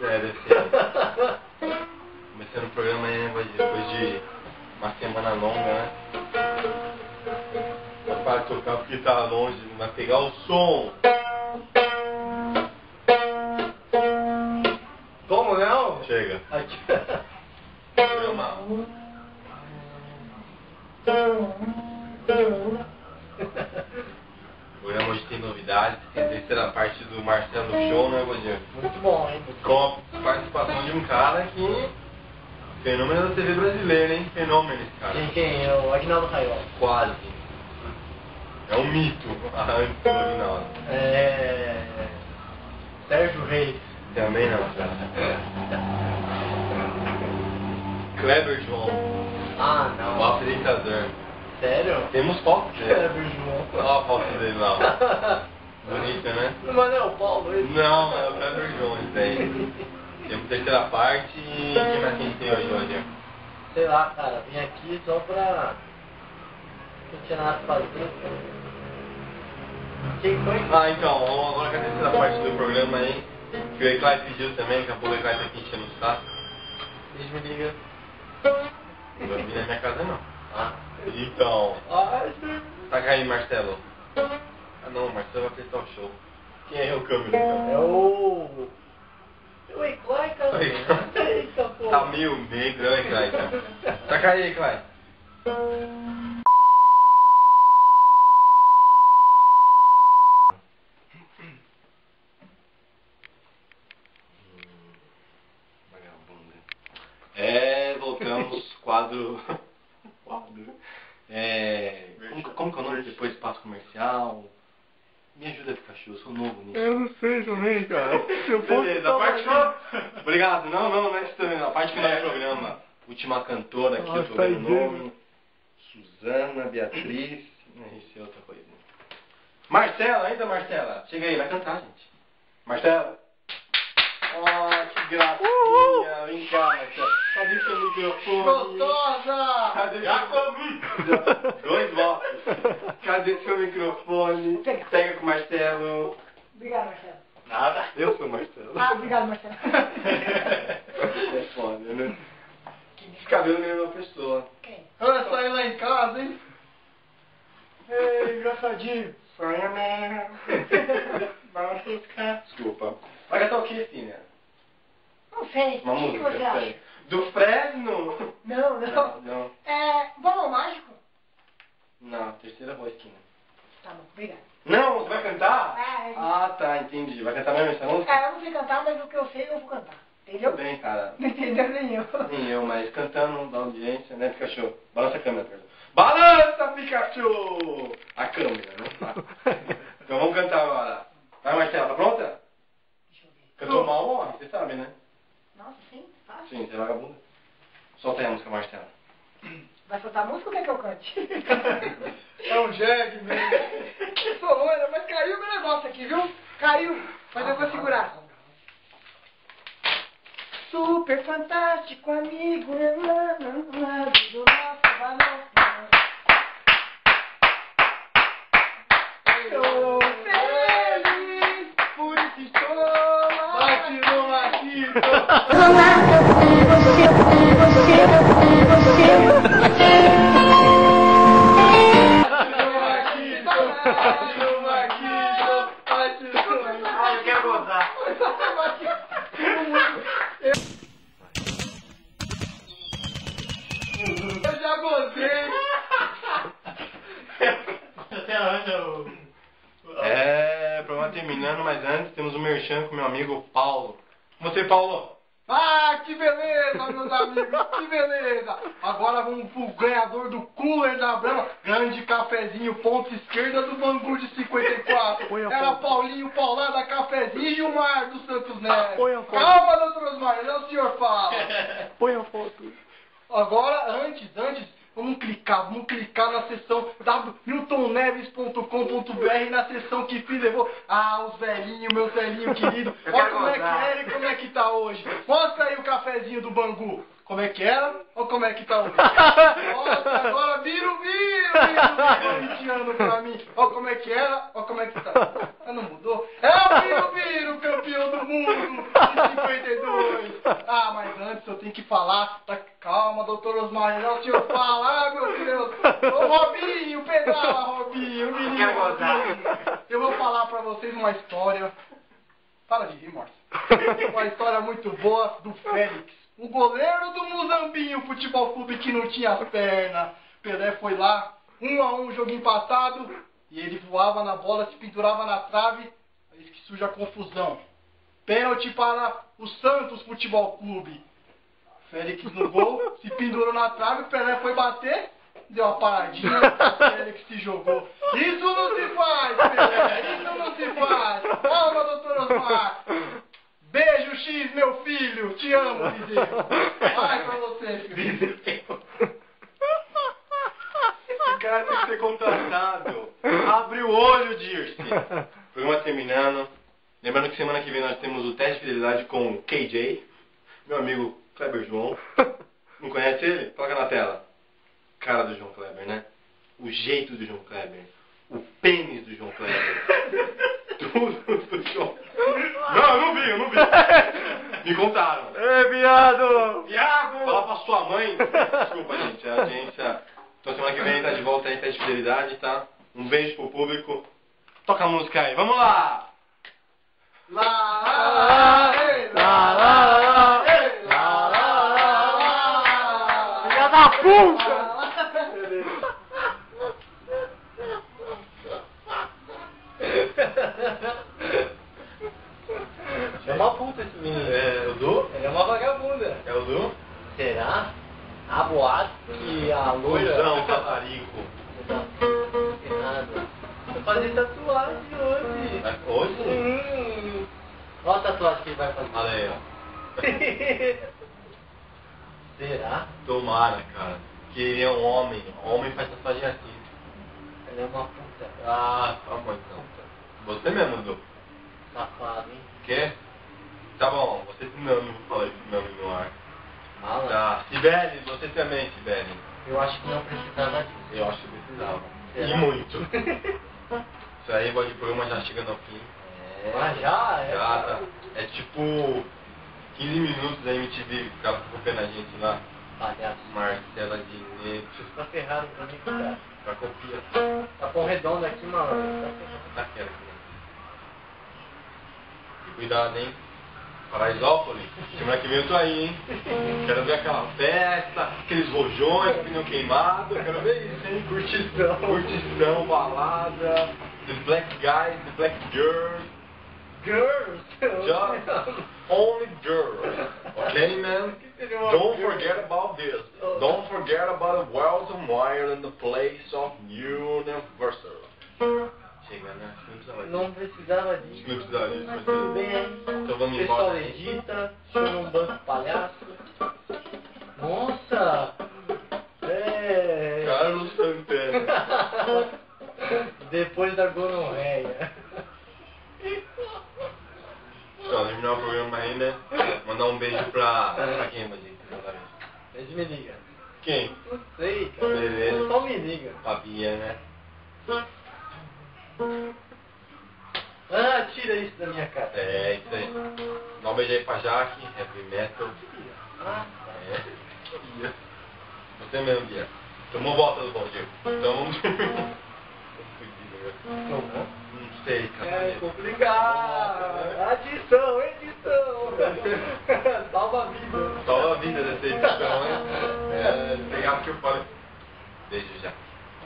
É, deve ser. Começando o programa aí, né? Depois de uma semana longa, né? Parar de tocar porque tá longe, não vai pegar o som. Como não? Chega. Aqui. Programa. O programa hoje tem novidades, tem terceira parte do Marcelo Show, né, Valdir? Muito bom, hein? Com a participação de um cara que. Fenômeno da TV brasileira, hein? Fenômeno esse cara. Quem, quem? É o Agnaldo Raiol. Quase. É um mito antes do Aguinaldo. É... Sérgio Reis. Também não, cara. Kleber João, Ah, o não. apresentador. Sério? Temos fotos dele. Kleber João. Olha a foto dele lá. Bonita, né? Mas não é o Paulo esse? Não, é o Kleber João esse daí. Temos terceira parte e quem mais que gente tem hoje, Roger? Sei lá, cara. Vim aqui só pra... Não tinha nada pra fazer. Quem foi? Ah, então, agora com a terceira parte do programa aí, que o Eclai pediu também, daqui a pouco o Eclai tá aqui enchendo o saco. Eles me ligam. Não vai vir na minha casa não. Ah. Então, Ai, taca aí, Marcelo. Ah não, Marcelo vai apresentar o show. Quem é o câmera então? É o... É o Eclai, cara. Eita, pô. Tá meio negro, o Eclai, então. Taca aí, Eclai. É, voltamos, quadro. quadro. É. Como, como que é o nome depois espaço comercial? Me ajuda, Pikachu, eu sou novo nisso. Eu não sei também, cara. Se eu Beleza, a parte que... Obrigado. Não, não, não é isso também. A parte final do programa. Última cantora aqui, eu tô vendo o aí nome. Suzana, Beatriz. Não, isso é outra coisa. Marcela, ainda Marcela. Chega aí, vai cantar, gente. Marcela. Oh, que gracinha. Vem cá, Marcela. Cadê seu microfone? Gostosa! Cadê Já comi! Dois votos. Cadê seu microfone? Pega com o Marcelo. Obrigado, Marcelo. Nada. Eu sou o Marcelo. Ah, obrigado, Marcelo. é foda, né? Esse cabelo não é uma pessoa. Quem? Olha, sair lá em casa, hein? Ei, engraçadinho. Sonha mesmo. Vamos buscar. Desculpa. Vai cantar o que, Cínia? Não sei. Uma o que, que música, você sei. acha? Do Fresno? Não, não. Não, não. É. Balão mágico? Não, terceira voz, Cínia. Tá bom, obrigado. Não, você vai cantar? É, Ah, tá, entendi. Vai cantar mesmo essa música? é, eu não sei cantar, mas o que eu sei eu vou cantar. Entendeu? Tudo bem, cara. Não entendeu nem eu. Nem eu, mas cantando da audiência, né, Pikachu? Balança a câmera, Pikachu. Balança, Pikachu! A câmera, né? Tá. Então vamos cantar agora. Vai, Marcela, tá pronta? Deixa eu ver. Cantou mal, morre, você sabe, né? Nossa, sim, fácil. Sim, você é vagabunda. Solta aí a música, Marcela. Vai soltar música ou quer que eu cante? É um jegue mesmo. eu sou loira, mas caiu meu negócio aqui, viu? Caiu, mas eu vou segurar. Super fantástico amigo, lá lado do nosso. Estou feliz, por isso estou lá. No Eu já gozei. É, programa terminando, mas antes temos um merchan com meu amigo Paulo. Você, Paulo? Ah, que beleza, meus amigos, que beleza! Agora vamos pro ganhador do cooler da Brahma, grande cafezinho, ponta esquerda do Bangu de 54. Põe a Era. Paulinho Paulada Cafezinho e Gilmar dos Santos Neves. Põe a foto. Calma, doutor Osmar, não o senhor fala. Põe a foto. Agora, antes, antes, vamos clicar, vamos clicar na seção www.miltonneves.com.br na seção que fiz levou. Ah, os velhinhos, meus velhinhos queridos. Eu Olha como é que era e como é que tá hoje. Mostra aí o cafezinho do Bangu. Como é que era ou como é que tá hoje? Nossa, agora vira o vira, vira o corintiano pra mim. Ó como é que era, ó como é que tá. Ah, não mudou? É o Viro Viro, o campeão do mundo de 52. Ah, mas antes eu tenho que falar. Tá, calma, doutor Osmar, já o senhor fala. Ah, meu Deus. Ô, Robinho, pedala, Robinho, menino. Robinho. Eu vou falar pra vocês uma história. Para de rir, Morse. Uma história muito boa do Félix. O goleiro do Muzambinho Futebol Clube que não tinha as pernas. Pelé foi lá, um a um, jogo empatado. E ele voava na bola, se pendurava na trave. Isso que surge a confusão. Pênalti para o Santos Futebol Clube. Félix no gol, se pendurou na trave, Pelé foi bater, deu a paradinha, Félix se jogou. Isso não se faz, Pelé, isso não se faz. Calma, doutor Osmar. Beijo, X, meu filho. Te amo, Bezerro. Vai pra você, filho. Esse cara tem que ser contratado. Abre o olho, Dirce. Programa terminando. Lembrando que semana que vem nós temos o teste de fidelidade com o KJ, meu amigo Kleber João. Não conhece ele? Coloca na tela. Cara do João Kleber, né? O jeito do João Kleber. O pênis do João Kleber. Tudo do João. Não, eu não vi, eu não vi. Me contaram. Ei, viado! Iago! Fala pra sua mãe. Desculpa, gente. A agência. Então semana que vem tá de volta aí, teste de fidelidade, tá? Um beijo pro público. Toca a música aí, vamos lá! Lá, lá, lá, lá, lá, lá, lá, lá, lá. Filha da puta! É uma puta esse menino. É o Du? Ele é uma vagabunda. É o Du? Será? A boate que a loira... Cusão, tem nada. Vou fazer tatuagem hoje. Mas Hoje? Hum. Olha a tatuagem que ele vai fazer. Olha aí, ó. Será? Tomara, cara. Que ele é um homem. Homem faz tatuagem assim. Ele é uma puta. Ah, tá bom então. Você mesmo, Du. Safado, hein? Quer? Tá bom, você não, falar isso meu no ar. Fala. Tá. Sibeli, você também, Sibeli. Eu acho que não precisava disso. Eu acho que precisava. Será? E muito. Isso aí, o programa já chega no fim. É. Mas já, é. Já, tá. É tipo 15 minutos da MTV, o cara ficou vendo a gente lá. Palhaço. Marcela Diné, Tá ferrado pra mim, cara. pra copia. Tá pão redondo aqui, malandro. Tá ferrado. E cuidado, hein? Paraisópolis, semana que vem eu tô aí, hein? Quero ver aquela festa, aqueles rojões, pneu queimado, quero ver isso, hein? Curtição, curtição, balada, the black guys, the black girls, Girls! just only girls, okay man? Don't forget about this. Don't forget about the world of wire and the place of universal. Chega, né? Acho que não precisava disso. Não precisava Acho que disso. não precisava disso, Mas tudo bem. Então vamos Pessoal embora. hein? edita, chama um banco palhaço. Nossa! É. Carlos Santana. Depois da gonorreia. Então, terminar o programa aí, né? Mandar um beijo pra. pra quem? Exatamente. Eles me ligam. Quem? Não sei, cara. Beleza. Só me liga. Bia, né? Ah, tira isso da minha cara. É, isso aí. Dá um beijo aí pra Jaque, Heavy Metal. Ah, É. Você mesmo, Bia. Tomou volta do Bom Dia. Então fudido, né? tomou? Não sei, cara. É complicado. Adição, edição. Salva a vida. Salva a vida dessa edição, hein? É, pegar porque eu falei. Beijo já.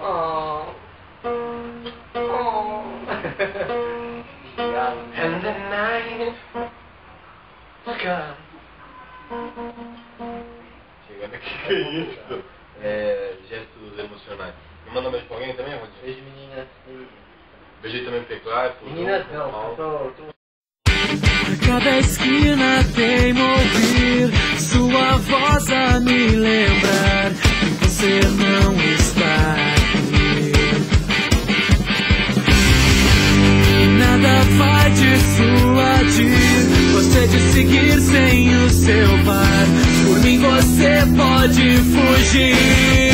Oh. Oh. And the night come. Chegando aqui, que isso? É, gestos emocionais. Me manda um beijo pra alguém também, Rodinho? Beijo, meninas. Beijo também pro Teclado, Meninas não, Paulo. eu tô, tô Cada esquina teimo ouvir sua voz a me lembrar que você não está nada vai dissuadir você de seguir sem o seu par. Por mim você pode fugir.